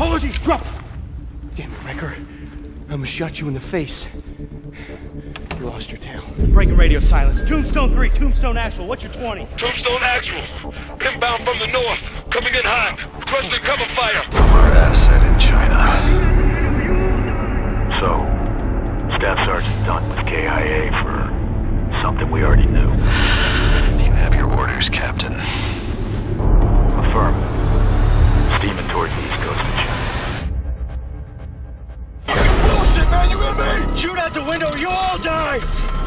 Apologies, drop! Damn it, Recker. I almost shot you in the face. You lost your tail. Breaking radio silence. Tombstone 3, Tombstone Actual, what's your 20? Tombstone Actual. Inbound from the north. Coming in hot. Requesting cover fire. Our asset in China. So, Staff Sergeant Dunn with KIA for something we already knew. You have your orders, Captain. Shoot out the window or You all die!